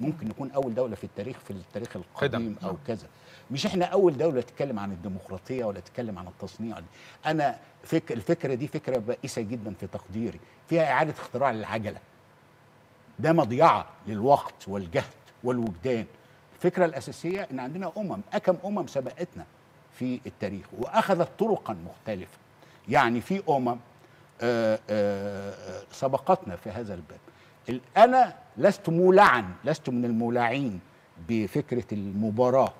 ممكن نكون أول دولة في التاريخ في التاريخ القديم أو كذا. مش إحنا أول دولة تتكلم عن الديمقراطية ولا تتكلم عن التصنيع دي. أنا فك الفكرة دي فكرة بائسة جدا في تقديري. فيها إعادة اختراع للعجلة. ده مضيعة للوقت والجهد والوجدان. الفكرة الأساسية إن عندنا أمم أكم أمم سبقتنا في التاريخ وأخذت طرقا مختلفة. يعني في أمم آه، آه، آه، سبقتنا في هذا الباب. ال- أنا لست مولعا لست من المولعين بفكرة المباراة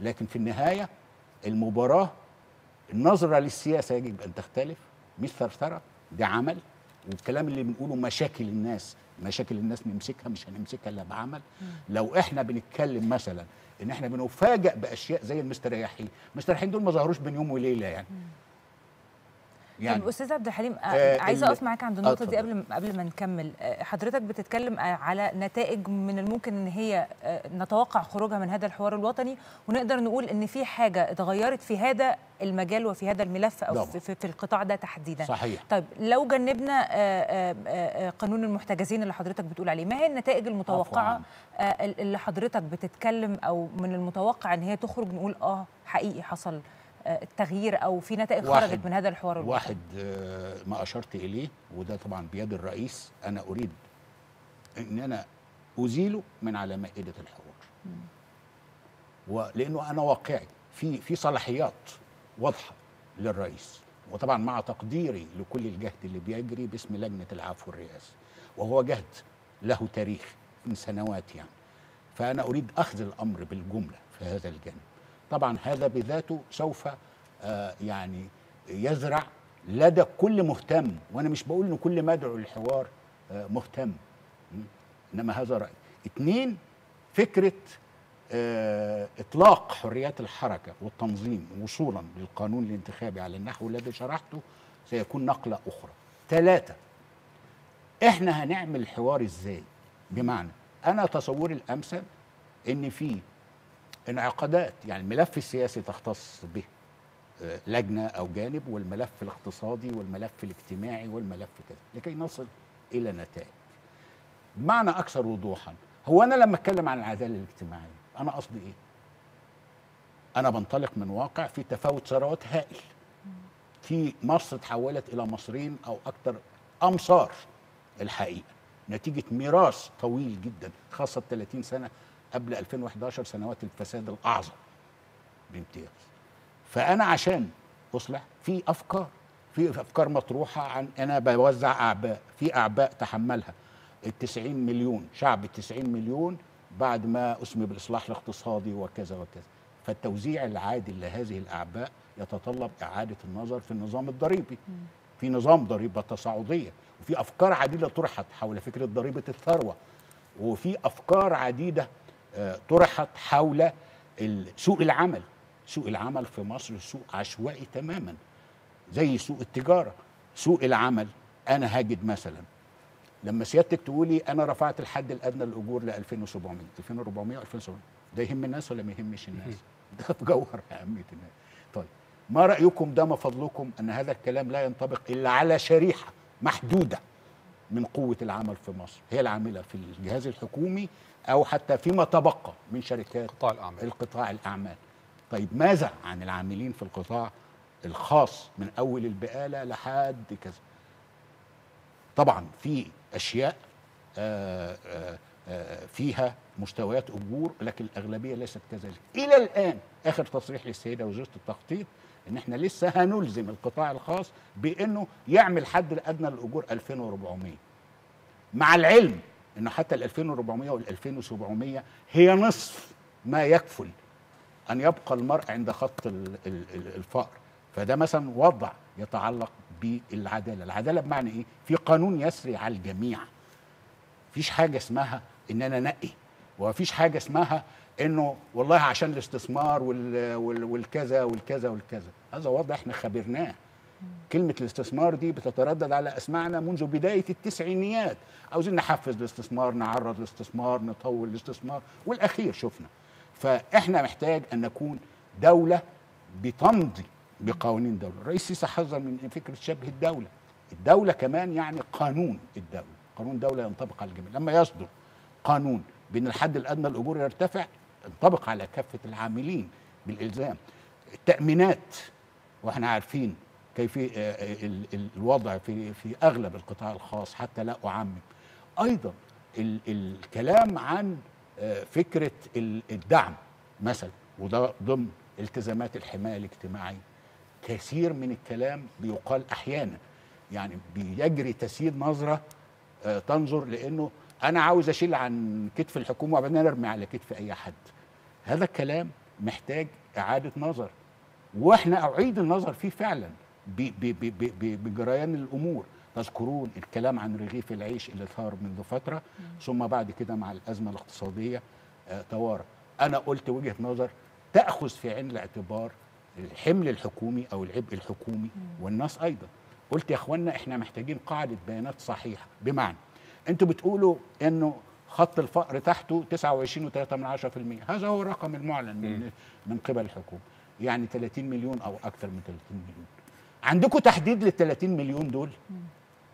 لكن في النهاية المباراة النظرة للسياسة يجب أن تختلف. مش ثرثره ده عمل. والكلام اللي بنقوله مشاكل الناس مشاكل الناس نمسكها مش هنمسكها إلا بعمل. لو إحنا بنتكلم مثلا إن إحنا بنفاجئ بأشياء زي المستريحين المستريحين دول ما ظهروش بين يوم وليلة يعني. يعني. طب أستاذ عبد الحليم آه آه، عايزة أقف معاك عند النقطة دي. قبل قبل ما نكمل. آه، حضرتك بتتكلم آه، على نتائج من الممكن إن هي نتوقع خروجها من هذا الحوار الوطني ونقدر نقول إن في حاجة اتغيرت في هذا المجال وفي هذا الملف أو طبعا. في, في, القطاع ده تحديدا. صحيح. طيب لو جنبنا قانون المحتجزين اللي حضرتك بتقول عليه ما هي النتائج المتوقعة اللي حضرتك بتتكلم أو من المتوقع إن هي تخرج نقول آه حقيقي حصل التغيير أو في نتائج خرجت من هذا الحوار الوطني واحد آه، ما أشرت إليه وده طبعا بيد الرئيس. أنا أريد إن أنا أزيله من على مائدة الحوار. ولأنه أنا واقعي. في في صلاحيات واضحة للرئيس. وطبعا مع تقديري لكل الجهد اللي بيجري باسم لجنة العفو الرئاسي وهو جهد له تاريخ من سنوات يعني. فأنا أريد أخذ الأمر بالجملة في هذا الجانب. طبعا هذا بذاته سوف آه يعني يزرع لدى كل مهتم وأنا مش بقول إن كل مدعو للحوار آه مهتم? إنما هذا رأيي. اثنين فكرة آه إطلاق حريات الحركة والتنظيم وصولا للقانون الانتخابي على النحو الذي شرحته سيكون نقلة أخرى. ثلاثة إحنا هنعمل الحوار إزاي؟ بمعنى أنا تصوري الأمثل إن في انعقادات يعني الملف السياسي تختص به آه، لجنة أو جانب والملف الاقتصادي والملف الاجتماعي والملف كذا لكي نصل إلى نتائج. بمعنى أكثر وضوحا هو أنا لما أتكلم عن العدالة الاجتماعية أنا قصدي إيه؟ أنا بنطلق من واقع في تفاوت ثروات هائل. في مصر تحولت إلى مصرين أو أكثر أمصار الحقيقة نتيجة ميراث طويل جدا خاصة 30 سنة قبل 2011 سنوات الفساد الأعظم بامتياز. فأنا عشان أصلح في أفكار في أفكار مطروحة عن أنا بوزع أعباء في أعباء تحملها. ال 90 مليون شعب ال 90 مليون بعد ما أسمي بالإصلاح الاقتصادي وكذا وكذا. فالتوزيع العادل لهذه الأعباء يتطلب إعادة النظر في النظام الضريبي. في نظام ضريبة تصاعدية وفي أفكار عديدة طرحت حول فكرة ضريبة الثروة وفي أفكار عديدة طرحت حول سوق العمل. سوق العمل في مصر سوق عشوائي تماما زي سوق التجارة. سوق العمل أنا هجد مثلا. لما سيادتك تقولي أنا رفعت الحد الأدنى للأجور ل 2700 2400 2700 ده يهم الناس ولا ما يهمش الناس؟ ده في جوهر اهميه الناس طيب ما رأيكم ده ما فضلكم أن هذا الكلام لا ينطبق إلا على شريحة محدودة؟ من قوة العمل في مصر. هي العاملة في الجهاز الحكومي أو حتى فيما تبقى من شركات قطاع الأعمال. القطاع الأعمال. طيب ماذا عن العاملين في القطاع الخاص من أول البقالة لحد كذا؟ طبعا في أشياء آه، آه، آه، فيها مستويات أجور لكن الأغلبية ليست كذلك. إلى الآن آخر تصريح للسيدة وزيرة التخطيط إن إحنا لسه هنلزم القطاع الخاص بإنه يعمل حد الادنى للاجور 2400 مع العلم انه حتى ال 2400 وال 2700 هي نصف ما يكفل أن يبقى المرء عند خط ال- ال- ال- الفقر. فده مثلا وضع يتعلق بالعدالة. العدالة بمعنى إيه؟ في قانون يسري على الجميع. مفيش حاجة اسمها إن أنا أنقي. ومفيش حاجة اسمها إنه والله عشان الاستثمار وال وال والكذا والكذا والكذا. هذا وضع إحنا خبرناه. كلمة الاستثمار دي بتتردد على أسماعنا منذ بداية التسعينيات. عاوزين نحفز الاستثمار نعرض الاستثمار نطول الاستثمار والأخير شفنا. فإحنا محتاج أن نكون دولة بتمضي بقوانين دولة الرئيس السيسي حذر من فكرة شبه الدولة. الدولة كمان يعني قانون الدولة. قانون دولة ينطبق على الجميع. لما يصدر قانون بأن الحد الأدنى للأجور يرتفع ينطبق على كافة العاملين بالإلزام. التأمينات وإحنا عارفين كيف ال- ال- الوضع في في أغلب القطاع الخاص حتى لا أعمم. أيضا ال- الكلام عن آه، فكرة ال- الدعم مثلا وده ضمن التزامات الحماية الاجتماعية. كثير من الكلام بيقال أحيانا يعني بيجري تسيير نظرة آه، تنظر لأنه أنا عاوز أشيل عن كتف الحكومة وبعدين أرمي على كتف أي حد. هذا الكلام محتاج إعادة نظر. وإحنا اعيد النظر فيه فعلا بجريان الأمور. تذكرون الكلام عن رغيف العيش اللي ثار منذ فترة ثم بعد كده مع الأزمة الاقتصادية آه، توارى أنا قلت وجهة نظر تأخذ في عين الاعتبار الحمل الحكومي أو العبء الحكومي والناس أيضا. قلت يا إخوانا إحنا محتاجين قاعدة بيانات صحيحة. بمعنى أنتوا بتقولوا إنه خط الفقر تحته 29.3% هذا هو الرقم المعلن من من قبل الحكومة. يعني 30 مليون أو أكثر من 30 مليون. عندكم تحديد لل 30 مليون دول؟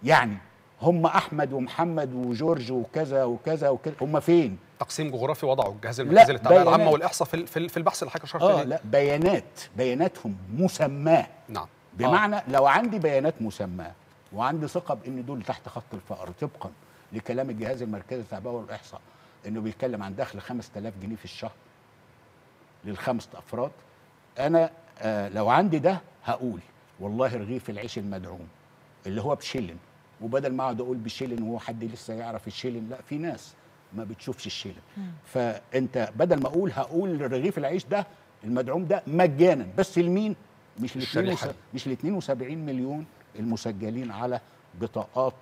يعني هم أحمد ومحمد وجورج وكذا وكذا وكذا هم فين؟ تقسيم جغرافي وضعه الجهاز المركزي للتعبئه العامه. والاحصاء في في ال- في البحث اللي حضرتك اشرت آه لا بيانات بياناتهم مسماة. نعم. بمعنى لو عندي بيانات مسماة وعندي ثقه بان دول تحت خط الفقر طبقا لكلام الجهاز المركزي للتعبئه والإحصاء إنه بيتكلم عن دخل 5000 جنيه في الشهر للخمس أفراد أنا آه لو عندي ده هقول والله رغيف العيش المدعوم اللي هو بشيلن. وبدل ما أقعد أقول بشيلن وهو حد لسه يعرف الشيلن لا في ناس ما بتشوفش الشيلن. فأنت بدل ما أقول هقول رغيف العيش ده المدعوم ده مجانا. بس لمين؟ مش ل الشريحة 72 دي. مش ل 72 مليون المسجلين على بطاقات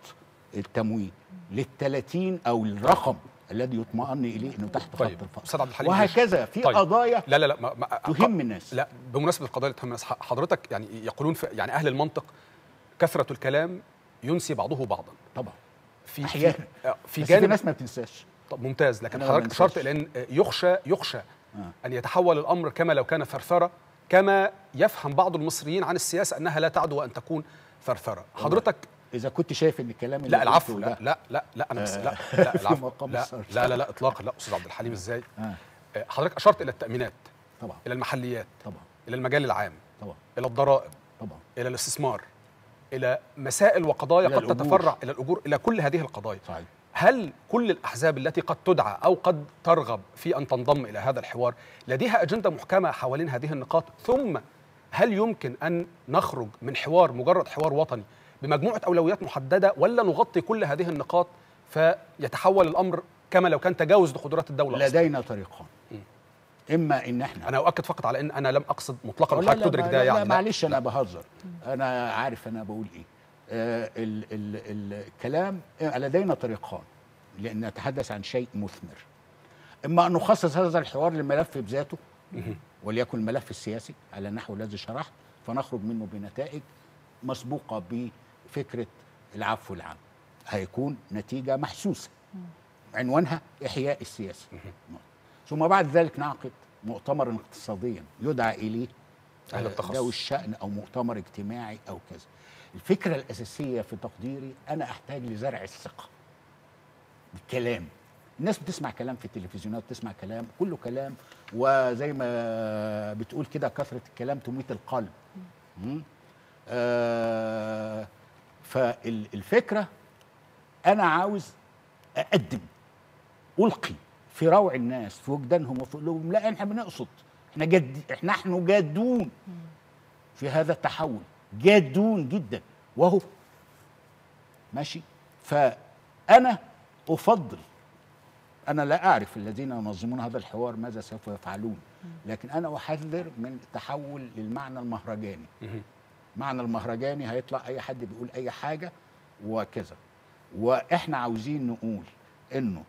التموين لل 30 أو الرقم. الذي يطمئن إليه إنه تحت طيب خط الفقر أستاذ عبد الحليم وهكذا في طيب. قضايا لا لا لا ما ما تهم الناس لا بمناسبة القضايا اللي تهم الناس حضرتك يعني يقولون يعني أهل المنطق كثرة الكلام ينسي بعضه بعضا طبعا في أحيانا. في, آه، في بس في جانب ناس ما بتنساش طب ممتاز لكن حضرتك. أشرت إلى إن يخشى يخشى آه. أن يتحول الأمر كما لو كان ثرثره كما يفهم بعض المصريين عن السياسة أنها لا تعدو ان تكون ثرثره حضرتك إذا كنت شايف إن الكلام لا العفو لا لا لا لا أنا بس آه، لا لا العفو لا. لا لا لا اطلاقا لا أستاذ عبد الحليم إزاي؟ آه. آه، حضرتك أشرت إلى التأمينات طبعا. إلى المحليات طبعا. إلى المجال العام طبعا. إلى الضرائب طبعا. إلى الاستثمار إلى مسائل وقضايا قد الأجور. تتفرع إلى الأجور إلى كل هذه القضايا. صحيح. هل كل الأحزاب التي قد تدعى أو قد ترغب في أن تنضم إلى هذا الحوار لديها أجندة محكمة حوالين هذه النقاط؟ ثم هل يمكن أن نخرج من حوار مجرد حوار وطني بمجموعة أولويات محددة ولا نغطي كل هذه النقاط فيتحول الأمر كما لو كان تجاوز لقدرات الدولة أصلاً؟ لدينا طريقان. إما إن إحنا أنا أؤكد فقط على إن أنا لم أقصد مطلقا وحضرتك لا تدرك ده يعني. لا. معلش أنا بهزر. أنا عارف أنا بقول إيه. آه ال ال ال الكلام آه، لدينا طريقان لأن نتحدث عن شيء مثمر. إما أن نخصص هذا الحوار للملف بذاته وليكن الملف السياسي على النحو الذي شرحت فنخرج منه بنتائج مسبوقة بفكره العفو العام. هيكون نتيجة محسوسة. عنوانها إحياء السياسة. ثم بعد ذلك نعقد مؤتمرا اقتصاديا يدعى إليه أهل آه، التخصص. ذوي الشأن أو مؤتمر اجتماعي أو كذا. الفكرة الأساسية في تقديري أنا أحتاج لزرع الثقة. بالكلام الناس بتسمع كلام في التلفزيونات تسمع كلام كله كلام وزي ما بتقول كده كثرة الكلام تميت القلب؟ آه فالفكرة أنا عاوز أقدم ألقي في روع الناس في وجدانهم وفي قلوبهم لا إحنا بنقصد إحنا جد إحنا نحن جادون في هذا التحول جادون جدا وهو ماشي فأنا أفضل أنا لا أعرف الذين ينظمون هذا الحوار ماذا سوف يفعلون لكن أنا أحذر من التحول للمعنى المهرجاني. معنى المهرجاني هيطلع أي حد بيقول أي حاجة وكذا وإحنا عاوزين نقول إنه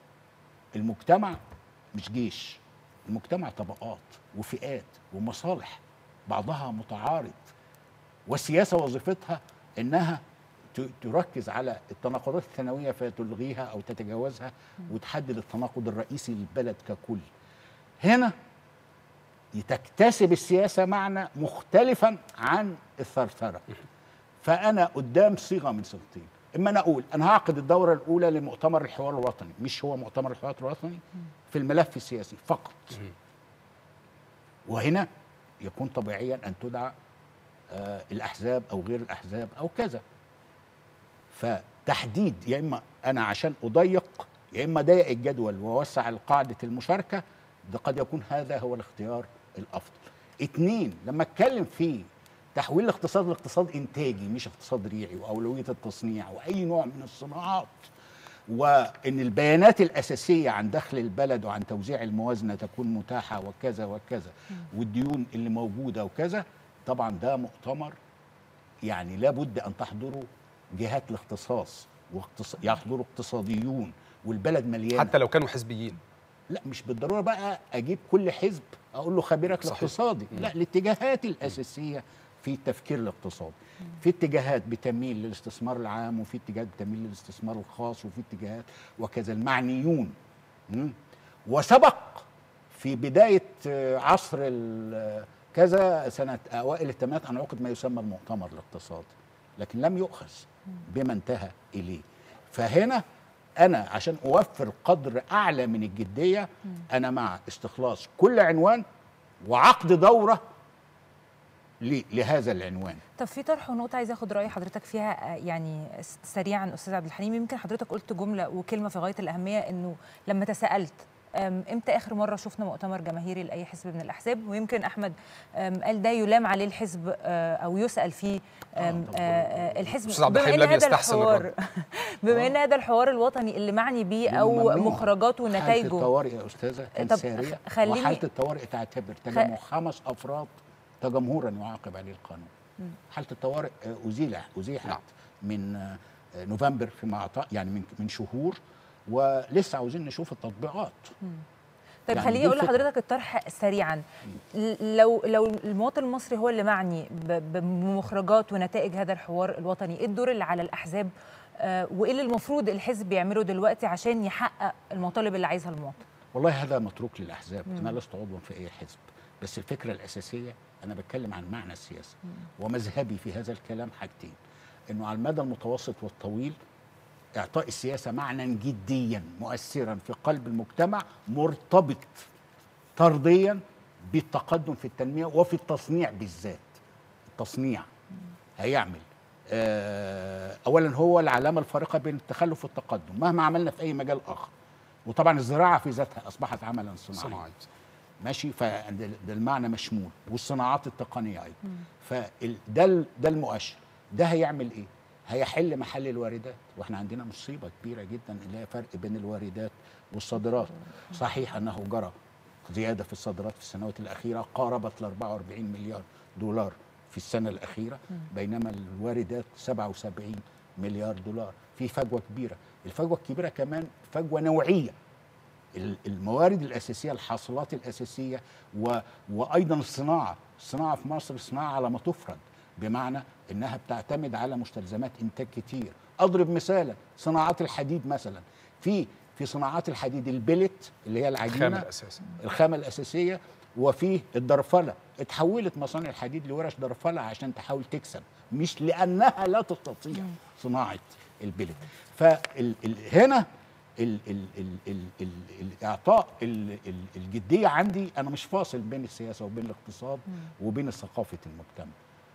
المجتمع مش جيش المجتمع طبقات وفئات ومصالح بعضها متعارض والسياسة وظيفتها إنها تركز على التناقضات الثانوية فتلغيها أو تتجاوزها وتحدد التناقض الرئيسي للبلد ككل. هنا تكتسب السياسة معنى مختلفا عن الثرثرة. فأنا قدام صيغة من صيغتين. إما أنا أقول أنا هعقد الدورة الأولى لمؤتمر الحوار الوطني. مش هو مؤتمر الحوار الوطني في الملف السياسي فقط. وهنا يكون طبيعيا أن تدعى آه الأحزاب أو غير الأحزاب أو كذا. فتحديد يا إما أنا عشان أضيق يا إما ضيق الجدول وأوسع قاعدة المشاركة ده قد يكون هذا هو الاختيار الأفضل. اتنين لما أتكلم في تحويل الاقتصاد لاقتصاد إنتاجي مش اقتصاد ريعي وأولوية التصنيع وأي نوع من الصناعات وإن البيانات الأساسية عن دخل البلد وعن توزيع الموازنة تكون متاحة وكذا وكذا والديون اللي موجودة وكذا طبعا ده مؤتمر يعني لابد أن تحضره جهات الاختصاص واقتص... يحضروا اقتصاديون والبلد مليانة. حتى لو كانوا حزبيين. لا مش بالضرورة بقى أجيب كل حزب أقول له خبيرك صحيح. الاقتصادي. لا الاتجاهات الأساسية في التفكير الاقتصادي. في اتجاهات بتميل للاستثمار العام وفي اتجاهات بتميل للاستثمار الخاص وفي اتجاهات وكذا المعنيون. مم. وسبق في بداية آه، عصر ال- كذا سنة أوائل الثمانينات ان عقد ما يسمى المؤتمر الاقتصادي لكن لم يؤخذ بما انتهى إليه. فهنا أنا عشان أوفر قدر أعلى من الجدية أنا مع استخلاص كل عنوان وعقد دورة لهذا العنوان. طب في طرح ونقطة عايزة أخد رأي حضرتك فيها آه، يعني سريعا أستاذ عبد الحليم يمكن حضرتك قلت جملة وكلمة في غاية الأهمية إنه لما تساءلت أم، إمتى آخر مرة شفنا مؤتمر جماهيري لأي حزب من الأحزاب؟ ويمكن أحمد قال ده يلام عليه الحزب آه، أو يسأل فيه آه، آه، الحزب. بما إن هذا الحوار. بما إن هذا الحوار الوطني اللي معني بيه أو. مخرجاته حالة ونتائجه الطوارئ يا أستاذة خ- خليني- وحالة الطوارئ تعتبر تجمع خمس أفراد كجمهورا يعاقب عليه القانون. حالة الطوارئ آه، ازيل أزيحت نعم. من نوفمبر فيما يعني من من شهور. ولسه عاوزين نشوف التطبيقات. طيب يعني خليني أقول. لحضرتك الطرح سريعا. لو لو المواطن المصري هو اللي معني بمخرجات ونتائج هذا الحوار الوطني إيه الدور اللي على الأحزاب؟ آه، وإيه اللي المفروض الحزب يعمله دلوقتي عشان يحقق المطالب اللي عايزها المواطن؟ والله هذا متروك للأحزاب. أنا لست عضوا في أي حزب. بس الفكرة الأساسية أنا بتكلم عن معنى السياسة. ومذهبي في هذا الكلام حاجتين. إنه على المدى المتوسط والطويل إعطاء السياسة معنى جديا مؤثرا في قلب المجتمع مرتبط طرديا بالتقدم في التنمية وفي التصنيع بالذات. التصنيع هيعمل. آه، اولا هو العلامة الفارقة بين التخلف والتقدم مهما عملنا في أي مجال آخر. وطبعا الزراعة في ذاتها أصبحت عملا صناعيا. صناعي ماشي؟ فده ده المعنى مشمول. والصناعات التقنية أيضا. فده ده المؤشر. ده هيعمل إيه؟ هيحل محل الواردات. وإحنا عندنا مصيبة كبيرة جدا اللي هي فرق بين الواردات والصادرات. صحيح أنه جرى زيادة في الصادرات في السنوات الأخيرة قاربت ال 44 مليار دولار في السنة الأخيرة بينما الواردات 77 مليار دولار. في فجوة كبيرة. الفجوة الكبيرة كمان فجوة نوعية. ال- الموارد الأساسية الحاصلات الأساسية و... وأيضا الصناعة. الصناعة في مصر صناعه على ما تفرض. بمعنى إنها بتعتمد على مستلزمات إنتاج كتير. أضرب مثالا صناعات الحديد مثلا. في في صناعات الحديد البلت اللي هي الخام العجينه الأساسي. الخامه الأساسية وفي الدرفلة. اتحولت مصانع الحديد لورش درفلة عشان تحاول تكسب مش لأنها لا تستطيع صناعة البلد فهنا ال ال ال ال ال الإعطاء ال ال الجدية عندي أنا مش فاصل بين السياسة وبين الاقتصاد وبين ثقافة المجتمع.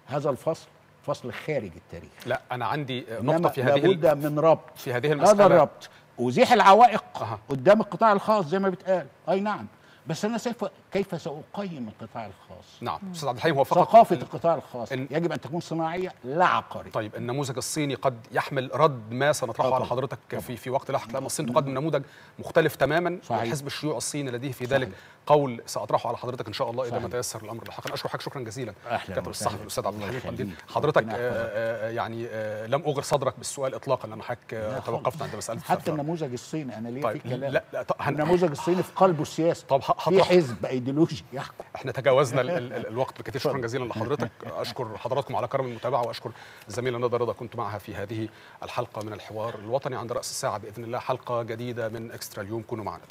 هذا الفصل فصل خارج التاريخ. لا أنا عندي نقطة في هذه لابد من ربط. في هذه هذا المسألة. الربط. أزيح العوائق أها. قدام القطاع الخاص زي ما بتقال أي نعم. بس أنا سيف كيف سأقيم القطاع الخاص نعم أستاذ عبد الحليم هو فقط ثقافة ال- القطاع الخاص إن- يجب أن تكون صناعية لا عقارية طيب النموذج الصيني قد يحمل رد ما سنطرحه طبعاً. على حضرتك في في وقت لاحق لأن الصين تقدم نموذج مختلف تماما صحيح. والحزب الشيوعي الصيني لديه في صحيح. ذلك قول سأطرحه على حضرتك إن شاء الله إذا ما صحيح. تيسر الأمر لاحقا اشكر حضرتك شكرا جزيلا كاتب الصحفي. الأستاذ عبد الحليم. قنديل حضرتك آه، يحفظك. آه، يعني آه، لم أغر صدرك بالسؤال اطلاقا لأن حضرتك آه، توقفت. عند مسألة حتى. النموذج الصيني أنا ليه طيب في كلام لا النموذج الصيني في قلبه السياسة طب في حزب ايديولوجي يحكم. إحنا تجاوزنا ال ال ال الوقت بكثير شكرا. جزيلا لحضرتك. أشكر حضراتكم على كرم المتابعة وأشكر الزميله ندى رضا كنت معها في هذه الحلقة من الحوار الوطني عند رأس الساعة بإذن الله. حلقة جديدة من اكسترا اليوم. كونوا معنا.